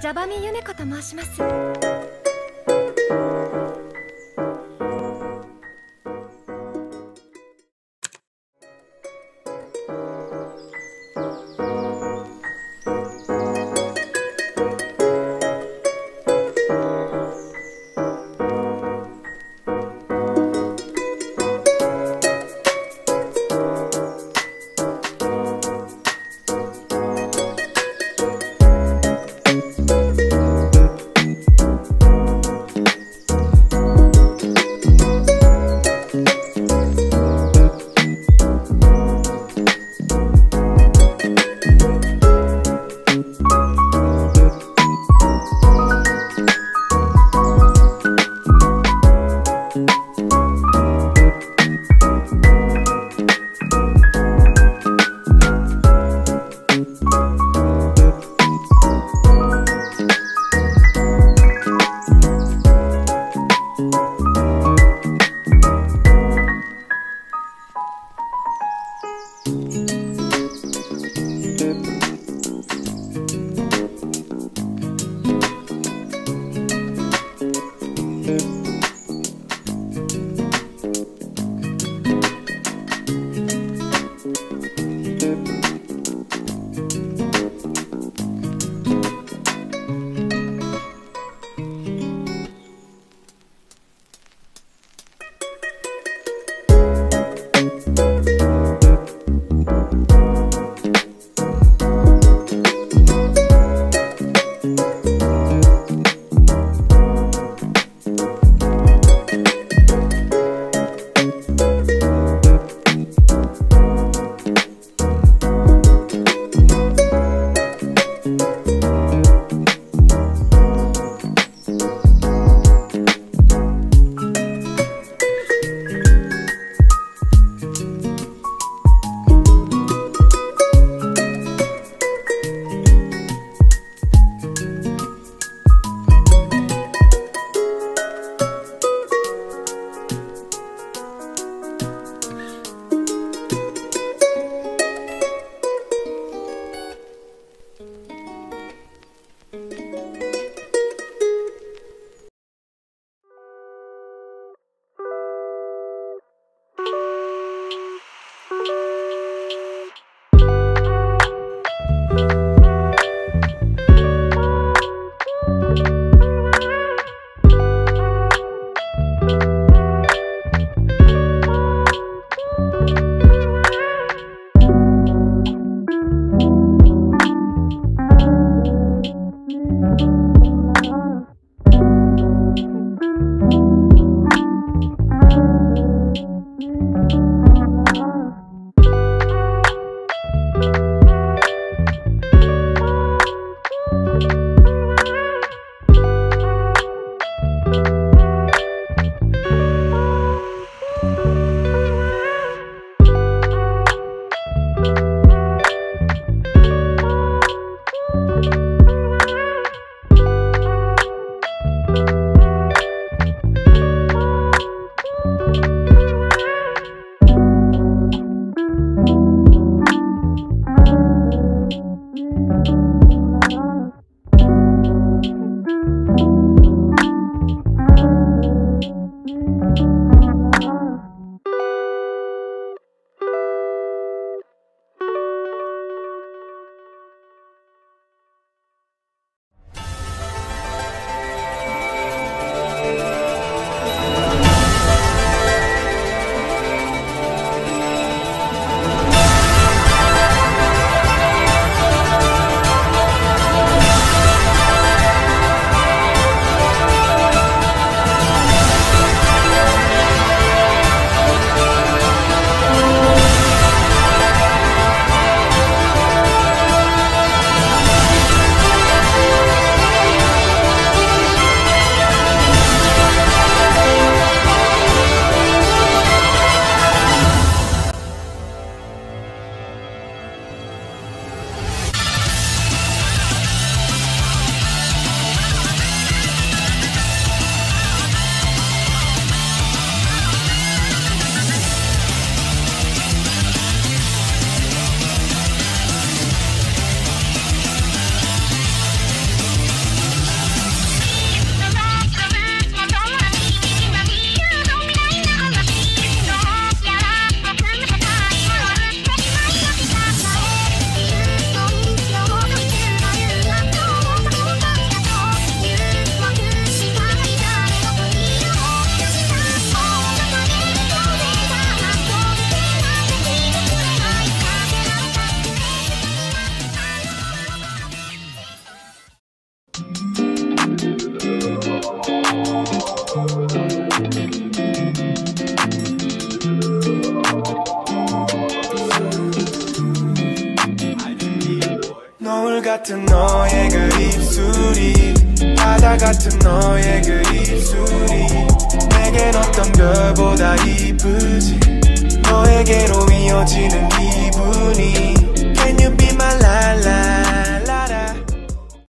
ジャバミユネコと申します。같은 너의 그 입술이 바다 같은 너의 그 입술이 내겐 어떤 별보다 이쁘지. 너에게로 이어지는 기분이 Can you be my la la